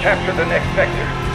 Capture the next sector.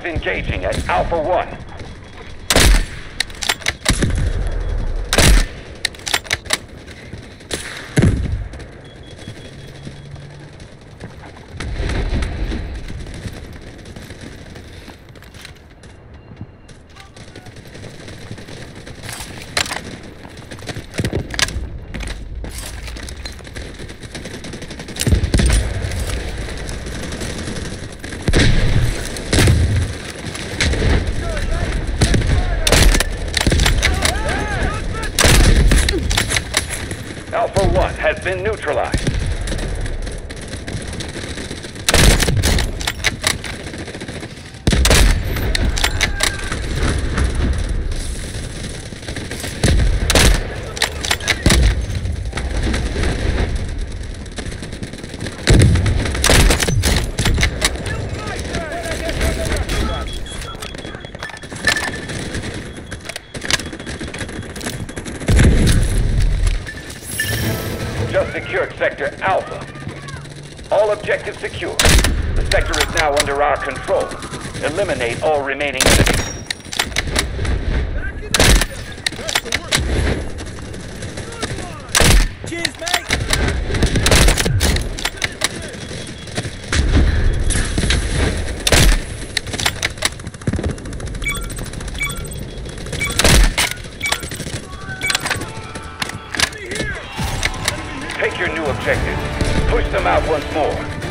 Engaging at Alpha 1. Alpha 1 has been neutralized. Just secured Sector Alpha. All objectives secure. The sector is now under our control. Eliminate all remaining enemies. Cheers, mate! Take your new objective. Push them out once more.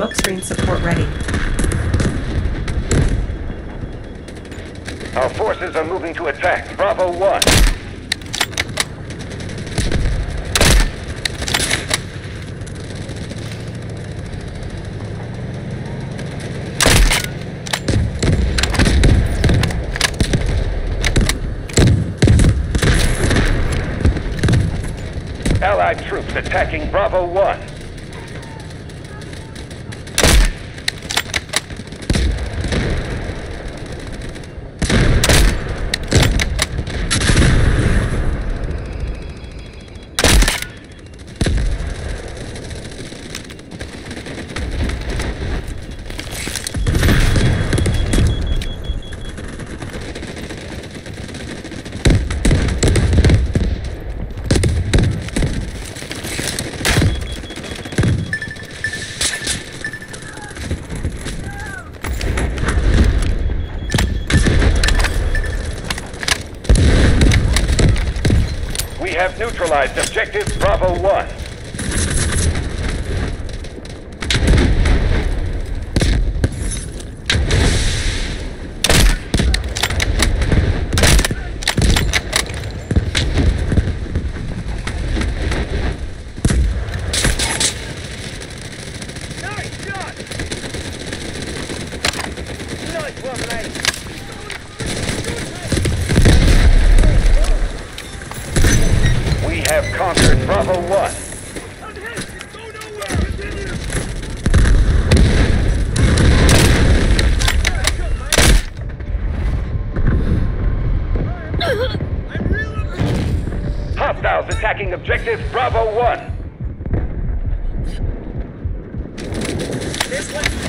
Smokescreen support ready. Our forces are moving to attack Bravo 1. Allied troops attacking Bravo 1. Have neutralized objective Bravo 1. Attacking objective Bravo 1. This one's!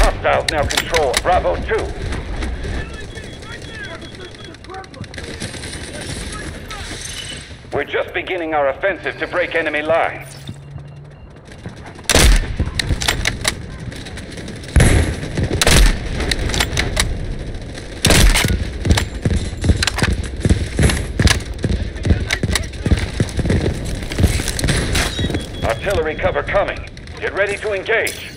Hostiles now control Bravo 2. We're just beginning our offensive to break enemy lines. Coming. Get ready to engage.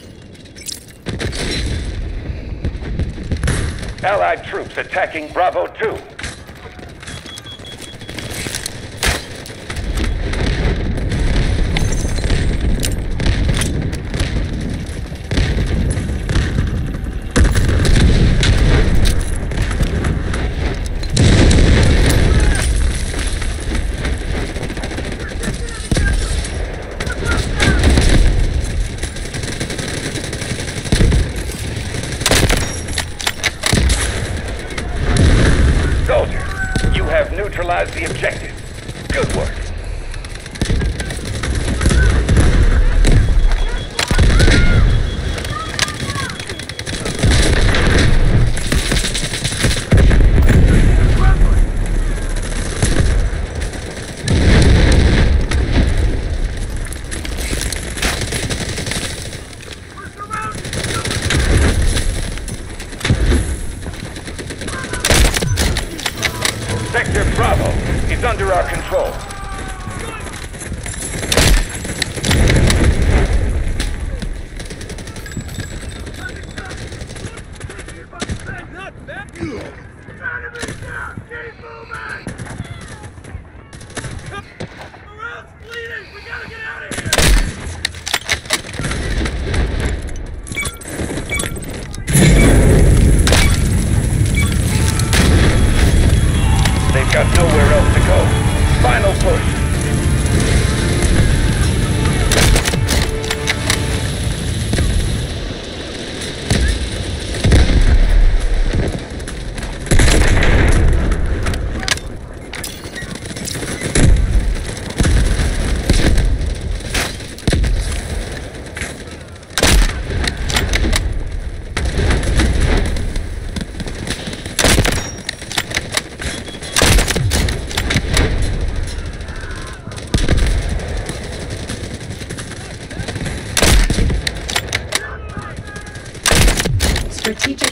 Allied troops attacking Bravo 2.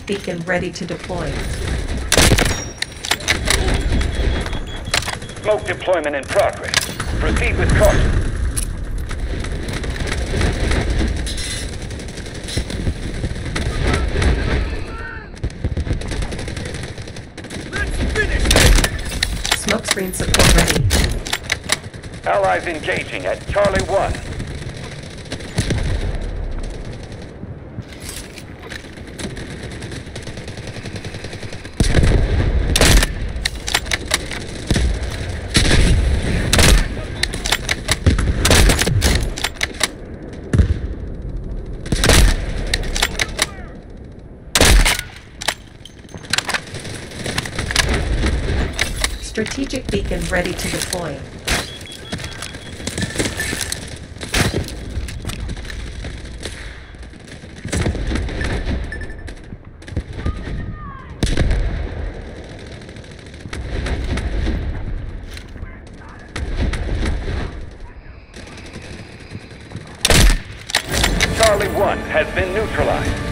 Beacon ready to deploy. Smoke deployment in progress. Proceed with caution. Let's finish! Smoke screen support ready. Allies engaging at Charlie 1. Strategic beacon ready to deploy. Charlie 1 has been neutralized.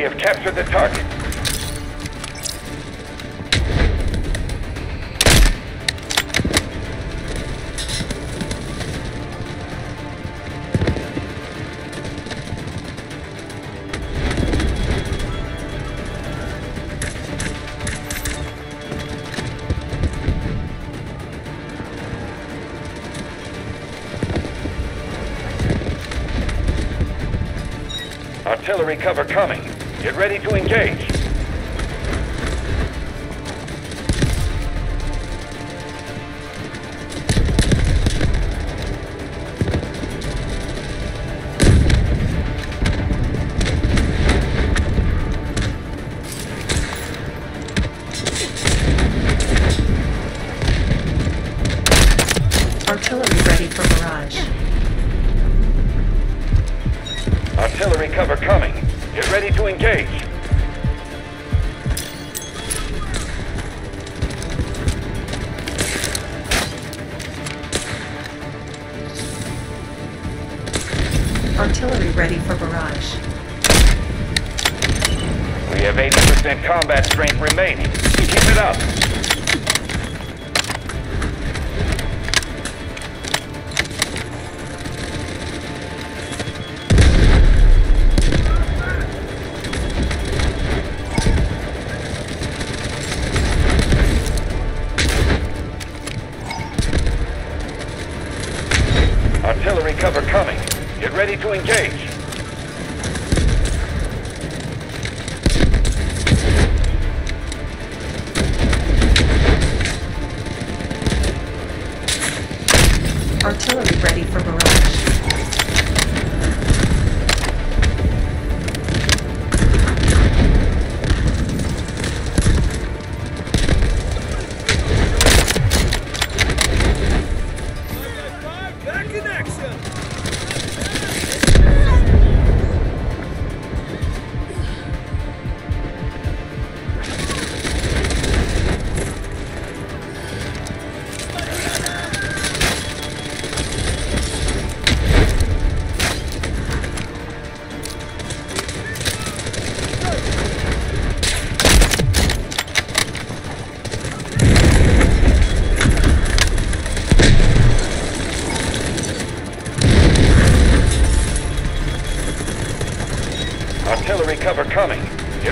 We have captured the target. Artillery cover coming. Get ready to engage. Artillery ready for barrage. We have 80% combat strength remaining. Keep it up.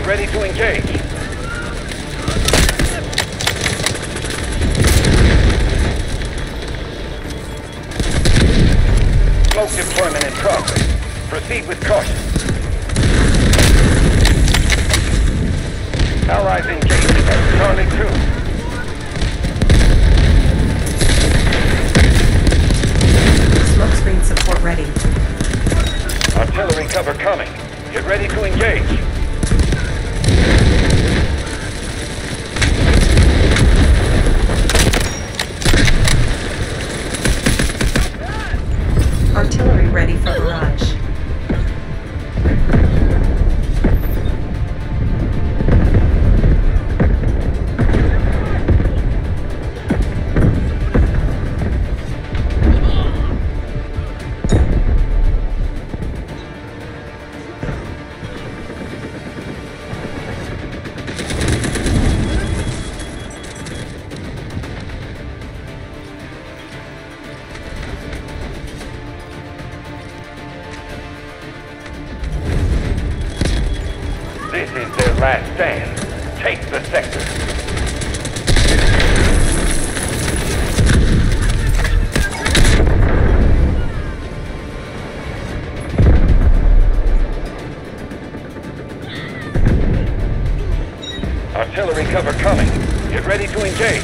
Ready to engage. Smoke deployment in progress. Proceed with caution. Allies engaging at Charlie 2. Smokescreen support ready. Artillery cover coming. Get ready to engage. Artillery ready for barrage. To engage.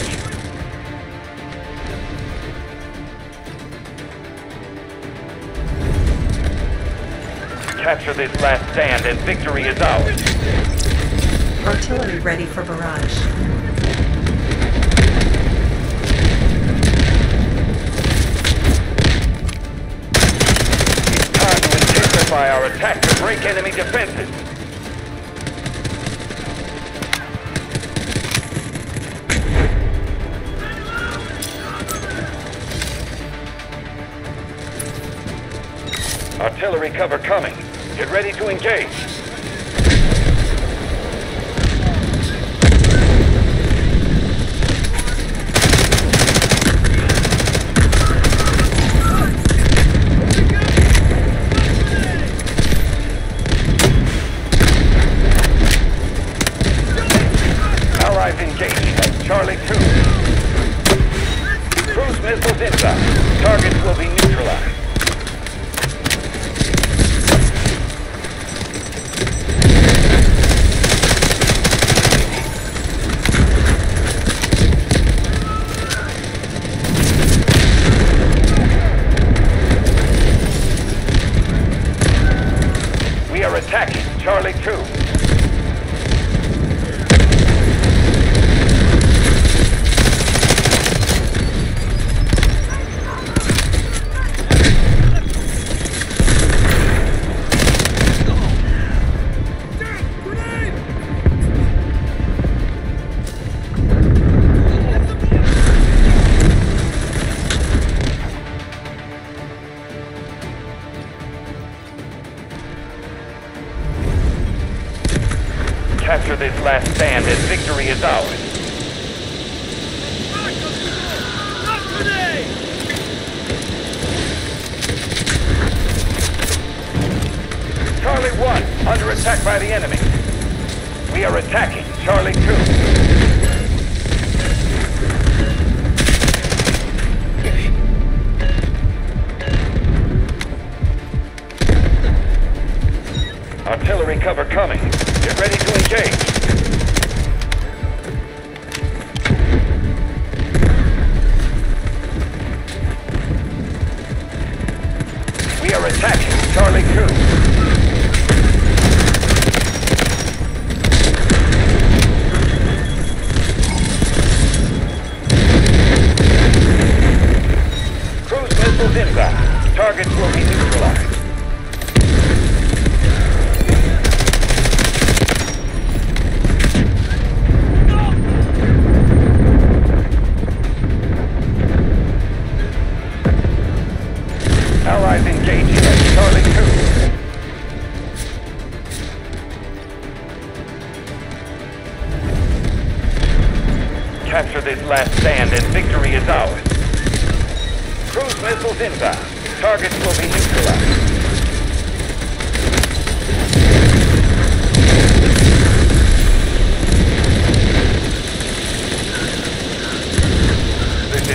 Capture this last stand and victory is ours. Artillery ready for barrage. It's time to intensify our attack to break enemy defenses. Artillery cover coming. Get ready to engage. Allies engaging at Charlie 2. Cruise missiles inside. Targets will be neutralized. Artillery cover coming. Get ready to engage.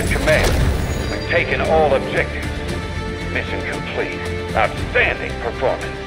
Command. We've taken all objectives. Mission complete. Outstanding performance.